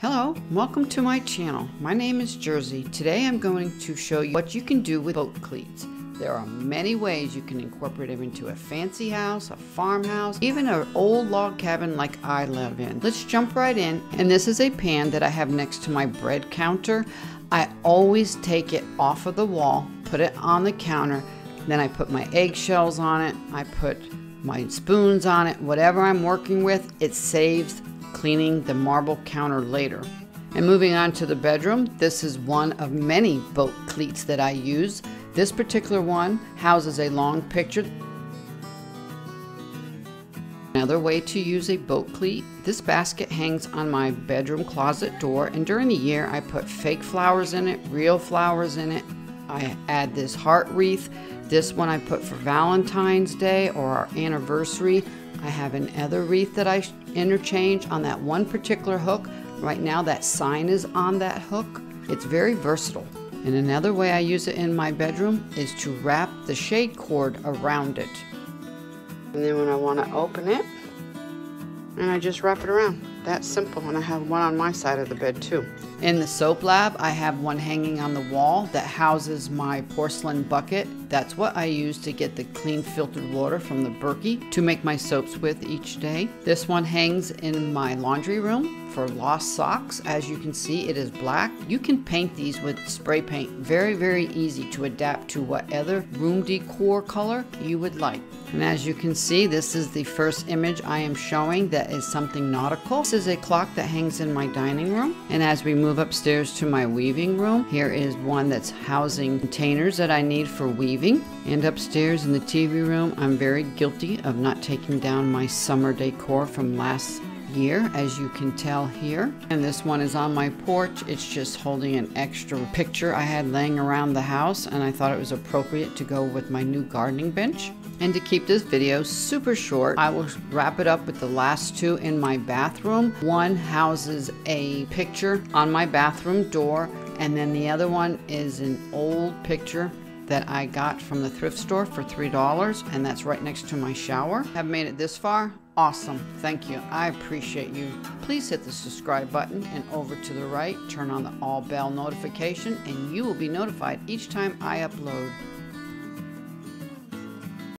Hello, welcome to my channel. My name is Jersey. Today I'm going to show you what you can do with boat cleats. There are many ways you can incorporate them into a fancy house, a farmhouse, even an old log cabin like I live in. Let's jump right in. And this is a pan that I have next to my bread counter. I always take it off of the wall, put it on the counter, then I put my eggshells on it, I put my spoons on it, whatever I'm working with, it saves cleaning the marble counter later. And moving on to the bedroom, this is one of many boat cleats that I use. This particular one houses a long picture. Another way to use a boat cleat, this basket hangs on my bedroom closet door and during the year I put fake flowers in it, real flowers in it. I add this heart wreath. This one I put for Valentine's Day or our anniversary. I have another wreath that I interchange on that one particular hook. Right now that sign is on that hook. It's very versatile. And another way I use it in my bedroom is to wrap the shade cord around it. And then when I want to open it, and I just wrap it around. That's simple, and I have one on my side of the bed too. In the soap lab, I have one hanging on the wall that houses my porcelain bucket. That's what I use to get the clean filtered water from the Berkey to make my soaps with each day. This one hangs in my laundry room for lost socks. As you can see, it is black. You can paint these with spray paint. Very, very easy to adapt to whatever room decor color you would like. And as you can see, this is the first image I am showing that is something nautical. This is a clock that hangs in my dining room. And as we move upstairs to my weaving room, here is one that's housing containers that I need for weaving. And upstairs in the TV room, I'm very guilty of not taking down my summer decor from last year, as you can tell here. And this one is on my porch. It's just holding an extra picture I had laying around the house, and I thought it was appropriate to go with my new gardening bench. And to keep this video super short, I will wrap it up with the last two in my bathroom. One houses a picture on my bathroom door, and then the other one is an old picture that I got from the thrift store for $3, and that's right next to my shower. Have made it this far? Awesome. Thank you. I appreciate you. Please hit the subscribe button and over to the right, turn on the all bell notification, and you will be notified each time I upload.